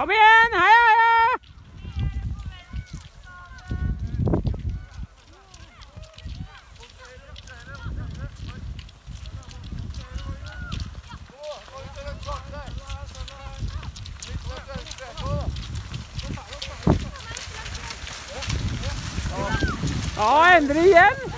Kom igjen! Heia, heia! Ja, Endre igjen.